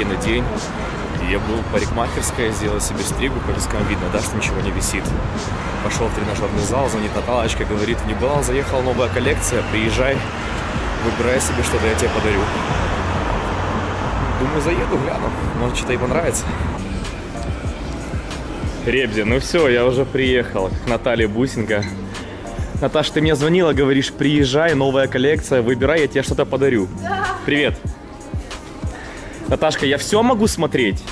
офигенный день. Я был в парикмахерской, сделал себе стригу, по вискам видно, да, что ничего не висит. Пошел в тренажерный зал, звонит Наталочка, говорит, в Небалал заехала новая коллекция, приезжай, выбирай себе что-то, я тебе подарю. Думаю, заеду, гляну, может, что-то и понравится. Ребзи, ну все, я уже приехал к Наталье Бусинко. Наташа, ты мне звонила, говоришь, приезжай, новая коллекция, выбирай, я тебе что-то подарю. Привет. Наташка, я все могу смотреть?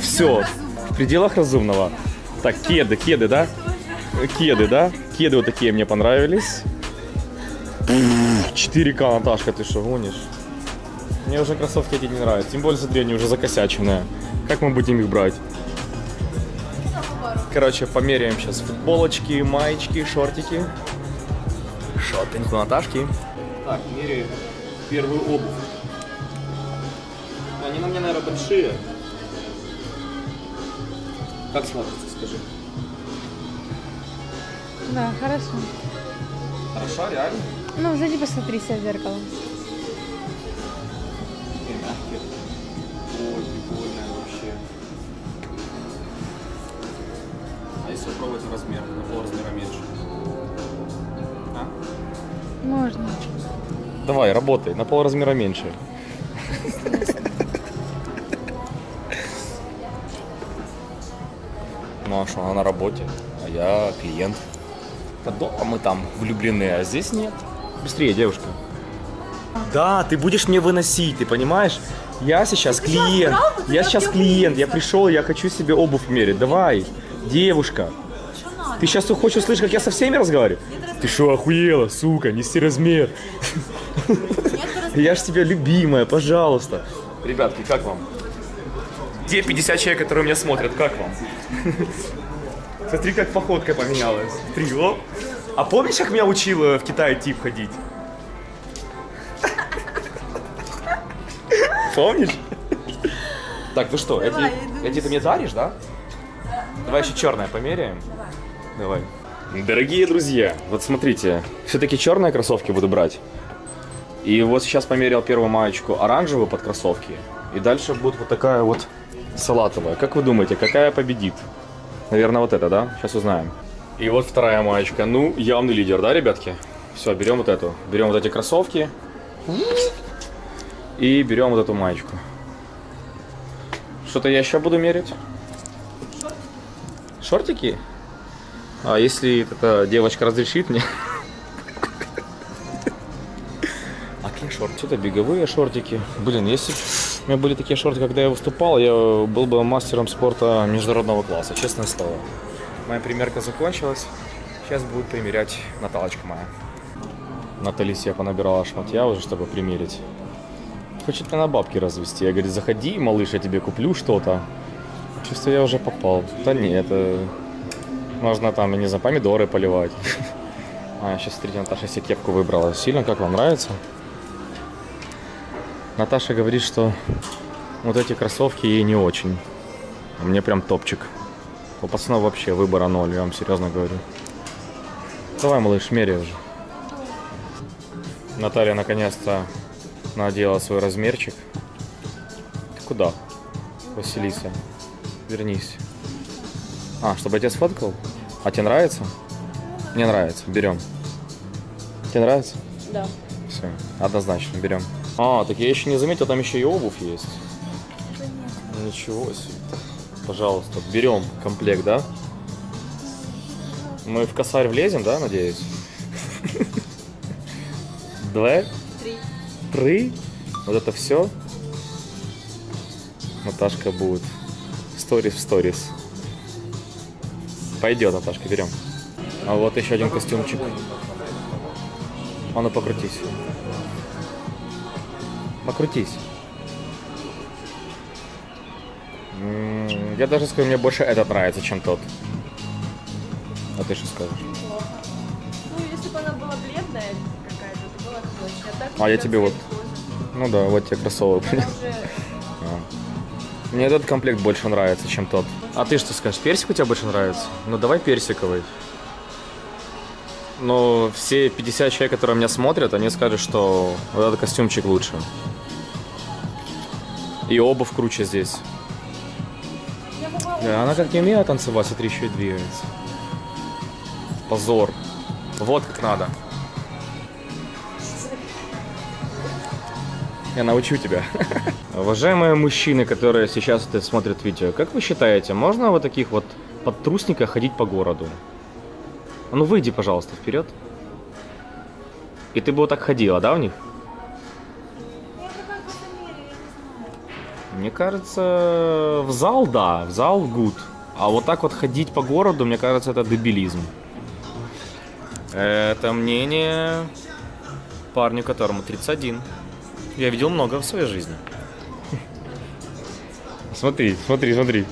Все. В пределах разумного. Так, кеды, кеды, да? Кеды, да? Кеды вот такие мне понравились. 4К, Наташка, ты что, гонишь? Мне уже кроссовки эти не нравятся. Тем более, смотри, они уже закосяченные. Как мы будем их брать? Короче, померяем сейчас футболочки, маечки, шортики. Шотеньку Наташки. Так, меряем первую обувь. Они на мне, наверное, большие. Как смотрится, скажи? Да, хорошо. Хорошо, реально? Ну, зайди посмотри себя в зеркало. Мягкие. Ой, прикольная вообще. А если попробовать размер, на пол размера меньше? А? Можно. Давай, работай, на пол размера меньше. Ну а что, она на работе, а я клиент. А дома мы там влюблены, а здесь нет. Быстрее, девушка. Да, ты будешь мне выносить, ты понимаешь? Я сейчас клиент. Я сейчас клиент. Я пришел, я хочу себе обувь мерить. Давай, девушка. Ты сейчас хочешь услышать, как я со всеми разговариваю? Ты что, охуела, сука, неси размер. Я ж тебя любимая, пожалуйста. Ребятки, как вам? Те 50 человек, которые меня смотрят, как вам? Смотри, как походка поменялась. Смотри, оп. А помнишь, как меня учил э, в Китае тип ходить? Помнишь? Так, ну что, эти, эти ты мне даришь, да? Давай еще черное померяем. Давай. Дорогие друзья, вот смотрите, все-таки черные кроссовки буду брать. И вот сейчас померил первую маечку оранжевую под кроссовки. И дальше будет вот такая вот салатовая. Как вы думаете, какая победит? Наверное, вот это, да? Сейчас узнаем. И вот вторая маечка. Ну, явный лидер, да, ребятки? Все, берем вот эту. Берем вот эти кроссовки. И берем вот эту маечку. Что-то я еще буду мерить. Шортики? А если эта девочка разрешит мне? А какие шорты? Что-то беговые шортики. Блин, если у меня были такие шорты, когда я выступал, я был бы мастером спорта международного класса, честное слово. Моя примерка закончилась. Сейчас будет примерять Наталочка моя. Натали себе понабирала шматья уже, чтобы примерить. Хочет меня на бабки развести. Я говорю, заходи, малыш, я тебе куплю что-то. Чувствую, я уже попал. Да нет, это... Можно там, я не знаю, помидоры поливать. А, сейчас, смотрите, Наташа себе кепку выбрала. Сильно, как вам нравится? Наташа говорит, что вот эти кроссовки ей не очень. А мне прям топчик. У пацанов вообще выбора ноль, я вам серьезно говорю. Давай, малыш, меряй уже. Наталья наконец-то надела свой размерчик. Ты куда? Василиса, вернись. А, чтобы я тебя сфоткал? А тебе нравится? Мне нравится, берем. Тебе нравится? Да. Все, однозначно, берем. А, так я еще не заметил, там еще и обувь есть. Ничего себе. Пожалуйста, берем комплект, да? Мы в косарь влезем, да, надеюсь? Два? Три. Три? Вот это все? Наташка будет. Сторис в сторис. Пойдет, Наташка, берем. А вот еще один костюмчик. А ну покрутись. Покрутись. Я даже скажу, мне больше этот нравится, чем тот. А ты что скажешь? Ну, если бы она была бледная какая-то, то было проще. А, так А я тебе вот- кожи. Ну да, вот тебе кроссовок. Уже Мне этот комплект больше нравится, чем тот. А ты что скажешь, персик у тебя больше нравится? Ну давай персиковый. Но все 50 человек, которые меня смотрят, они скажут, что вот этот костюмчик лучше. И обувь круче здесь. Да, она как не умела танцевать, смотри, еще и двигается. Позор. Вот как надо. Я научу тебя. Уважаемые мужчины, которые сейчас это смотрят видео, как вы считаете, можно вот таких вот подтрусниках ходить по городу? А ну выйди, пожалуйста, вперед. И ты бы вот так ходила, да, в них? Мне кажется, в зал, да, в зал гуд. А вот так вот ходить по городу, мне кажется, это дебилизм. Это мнение парню, которому 31. Я видел много в своей жизни. Смотри, смотри, смотри.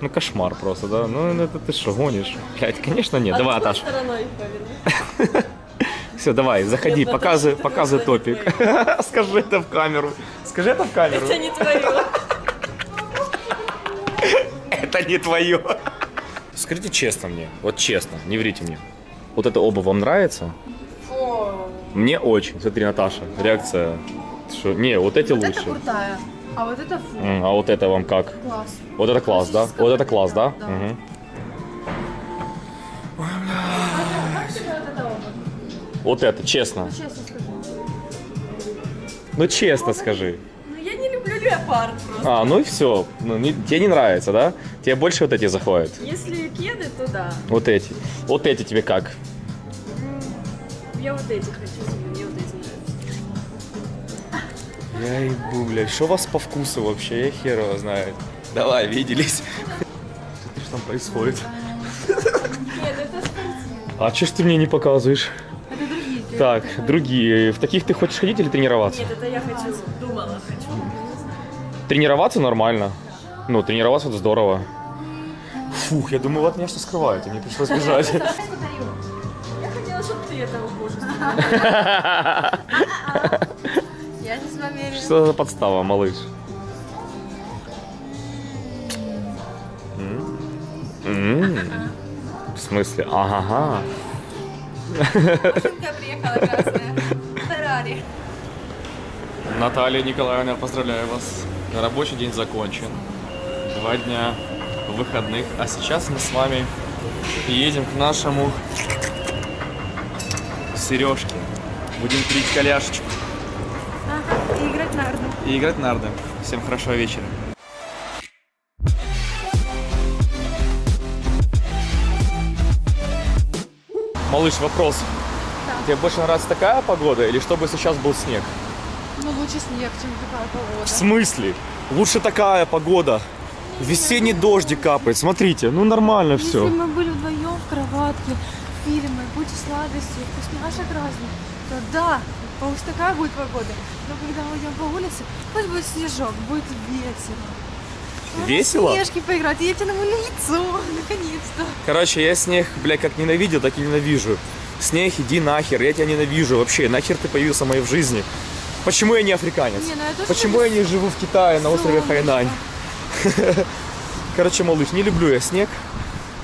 Ну, кошмар просто, да? Ну, это ты что, гонишь? Блять, конечно нет. А Давай, Аташ. Все, давай, заходи, Нет, показывай, Наташа, показывай это просто топик. Скажи это в камеру. Скажи это в камеру. Это не твое. Это не твое. Скажите честно мне, вот честно, не врите мне. Вот эта обувь вам нравится? Мне очень. Смотри, Наташа, реакция. Что? Не, вот эти Вот это лучше. крутая. А вот это фу. А вот это вам как? Класс. Вот это класс, да? Вот это класс, да? Да. Вот это, честно. Ну, честно скажи. Ну честно скажи. Ну, я не люблю леопард просто. А, ну и все. Ну, не- тебе не нравится, да? Тебе больше вот эти заходят. Если кеды, то да. Вот эти. Вот эти тебе как? М, Я вот эти хочу себе, Я ебу, блядь, что у вас по вкусу вообще? Я хер его знает. Давай, виделись. Что там происходит? Нет, это спортивно. А че ж ты мне не показываешь? Это другие. ты- Так, другие. В таких ты хочешь ходить или тренироваться? Нет, это я хочу, думала, хочу. Тренироваться нормально. Ну, тренироваться это здорово. Фух, я думаю, вы от меня что скрываете, мне пришлось бежать. Я хотела, чтобы ты это убожество. Я не с вами Что за подстава, малыш? М? М? В смысле? Ага. Машинка приехала красная. Феррари. Наталья Николаевна, поздравляю вас. Рабочий день закончен. Два дня выходных. А сейчас мы с вами едем к нашему Сережке. Будем пить коляшечку и играть нарды. Всем хорошего вечера. Малыш, вопрос. Тебе больше нравится такая погода или чтобы сейчас был снег? Ну, лучше снег, чем такая В погода. смысле? Лучше такая погода. Весенний дождик капает. Смотрите, ну нормально Если все. мы были вдвоем в кроватке, фильмы, будь сладости, вкусняшек разных, то да, пусть такая будет погода. Но когда мы идем по улице, пусть будет снежок, будет весело. Весело? Снежки поиграть, едете на лицо, наконец-то. Короче, я снег, блядь, как ненавидел, так и ненавижу. Снег, иди нахер, я тебя ненавижу вообще. Нахер ты появился в моей жизни. Почему я не африканец? Не, ну я Почему я не живу в Китае на острове. Хайнань? Короче, малыш, не люблю я снег.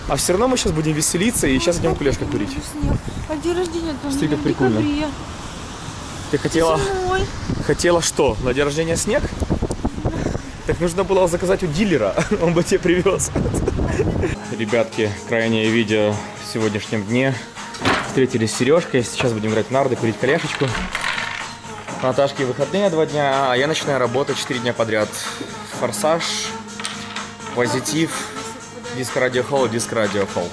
А все равно мы сейчас будем веселиться и сейчас идем кулешка курить. Снег. А день рождения у Смотри, как прикольно. Ты хотела, Зимой. хотела что? На день рождения снег? Так нужно было заказать у дилера, он бы тебе привез. Ребятки, крайнее видео в сегодняшнем дне. Встретились с Сережкой, сейчас будем играть в нарды, курить коляшечку. Наташки выходные два дня, а я начинаю работать 4 дня подряд. Форсаж, позитив, диск радио холл, диск радио холл.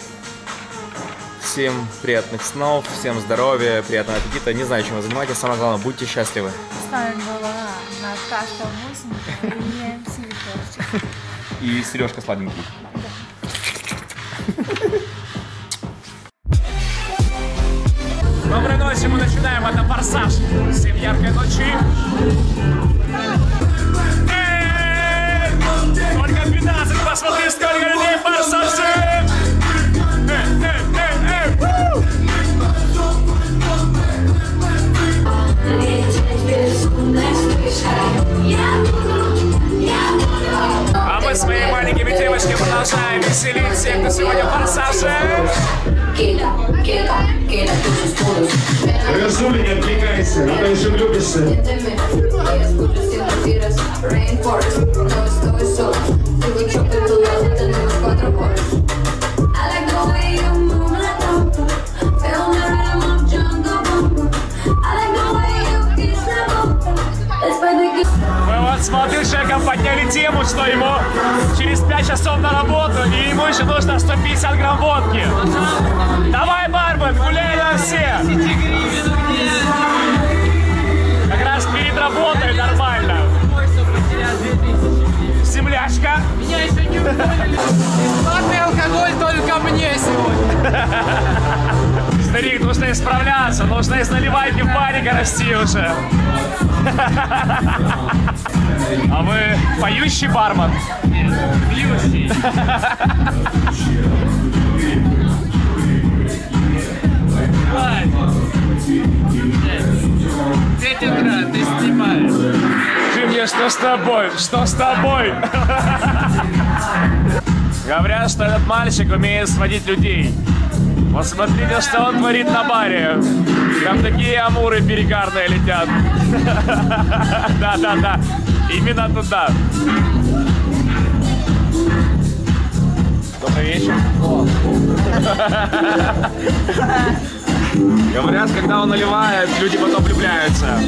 Всем приятных снов, всем здоровья, приятного аппетита. Не знаю, чем вы занимаетесь, самое главное, будьте счастливы. С нами была Наташка Мусин и МС Витовчик. И Сережка сладенький. Доброй ночи, мы начинаем, это «Форсаж». Всем яркой ночи. Эй! Только 12, посмотри, сколько людей продолжаем веселить всех, кто сегодня в форсаже. Кида, кида, кида tus escudos. Ven a Разули, не отвлекайся, а то еще влюбишься. Siénteme, y escucho si me tiras Rainforest, no estoy sola Tengo un choque en tu lado, tenemos cuatro coros I like the way you move тему, что ему через 5 часов на работу, и ему еще нужно 150 грамм водки. Давай, бармен, гуляй на все. Как раз перед работой нормально. Землячка. Бесплатный алкоголь только мне сегодня. Старик, нужно исправляться, нужно из наливайки в барика расти уже. А вы поющий бармен? Пьющий. Утра, ты снимаешь. Скажи мне, что с тобой? Что с тобой? Говорят, что этот мальчик умеет сводить людей. Вот смотрите, что он творит на баре. Там такие амуры перегарные летят. Да-да-да. Именно туда. Добрый вечер. Говорят, когда он наливает, люди потом влюбляются.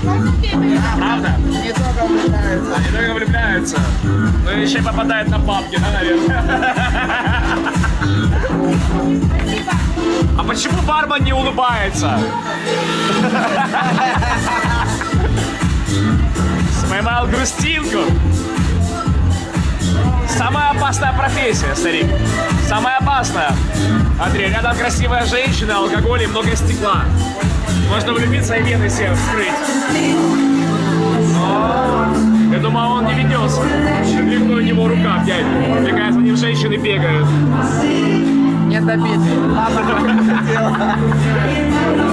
Правда? Не только влюбляется. Они только влюбляются. И еще и попадает на да, наверное? А почему бармен не улыбается? Поймал грустинку. Самая опасная профессия, старик. Самая опасная. Андрей, рядом красивая женщина, алкоголь и много стекла. Можно влюбиться и вены себе вскрыть. Но я думаю, он не ведется. Легко у него рука взять. Мне кажется, ним женщины бегают. Нет хотела.